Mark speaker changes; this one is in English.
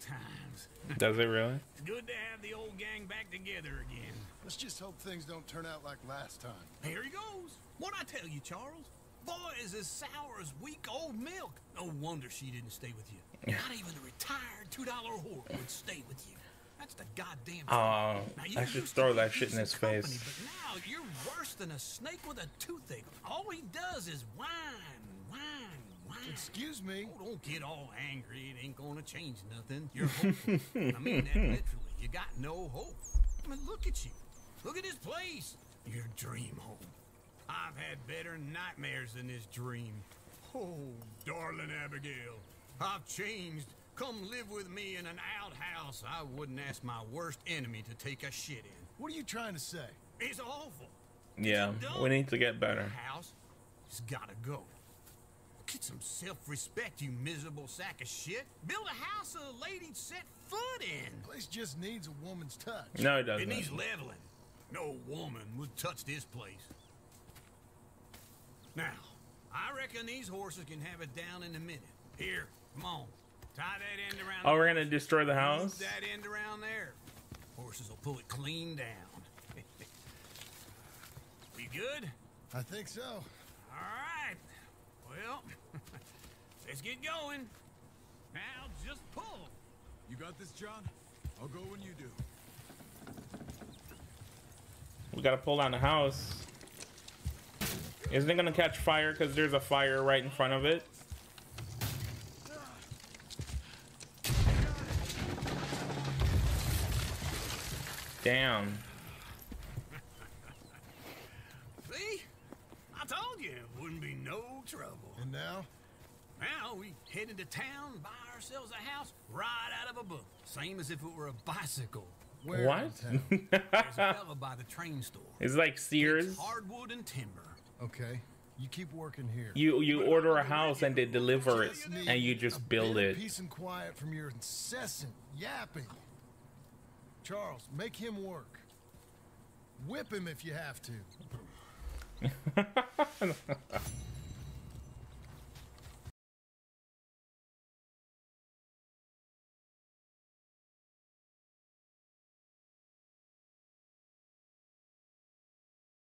Speaker 1: times.
Speaker 2: Does it really?
Speaker 1: It's good to have the old gang back together again.
Speaker 3: Let's just hope things don't turn out like last time.
Speaker 1: Here he goes. What I tell you, Charles? Boy is as sour as week old milk. No wonder she didn't stay with you. Not even the retired two dollar whore would stay with you. That's the goddamn.
Speaker 2: Oh,
Speaker 1: Now,
Speaker 2: I should throw that shit in
Speaker 1: decent
Speaker 2: his face.
Speaker 1: But now you're worse than a snake with a toothache. All he does is whine, whine, whine.
Speaker 3: Excuse me.
Speaker 1: Oh, don't get all angry. It ain't gonna change nothing. You're hopeless. I mean that literally. You got no hope. I mean, look at you. Look at this place. Your dream home. I've had better nightmares than this dream. Oh, darling Abigail, I've changed. Come live with me in an outhouse. I wouldn't ask my worst enemy to take a shit in.
Speaker 3: What are you trying to say?
Speaker 1: It's awful.
Speaker 2: Yeah, we need to get better.
Speaker 1: House has gotta go. Get some self-respect, you miserable sack of shit. Build a house a lady'd set foot in.
Speaker 3: Place just needs a woman's touch.
Speaker 2: No, it
Speaker 1: It
Speaker 2: doesn't.
Speaker 1: It needs leveling. No woman would touch this place. Now, I reckon these horses can have it down in a minute. Here, come on. Tie that end around.
Speaker 2: Oh, we're gonna destroy the
Speaker 1: Move
Speaker 2: house?
Speaker 1: that end around there. Horses will pull it clean down. we good?
Speaker 3: I think so.
Speaker 1: All right. Well, let's get going. Now just pull.
Speaker 4: You got this, John? I'll go when you do.
Speaker 2: We gotta pull down the house. Isn't it gonna catch fire because there's a fire right in front of it? Damn.
Speaker 1: See? I told you it wouldn't be no trouble.
Speaker 3: And now?
Speaker 1: Now we head into town, buy ourselves a house right out of a book. Same as if it were a bicycle.
Speaker 3: Where
Speaker 2: What?
Speaker 3: in town?
Speaker 1: There's a fella by the train store.
Speaker 2: It's like
Speaker 1: It's
Speaker 2: Sears.
Speaker 1: hardwood and timber.
Speaker 3: okay. You keep working here.
Speaker 2: You you order a house and they deliver it and you just build it.
Speaker 3: Peace and quiet from your incessant yapping. Charles, make him work. Whip him if you have to.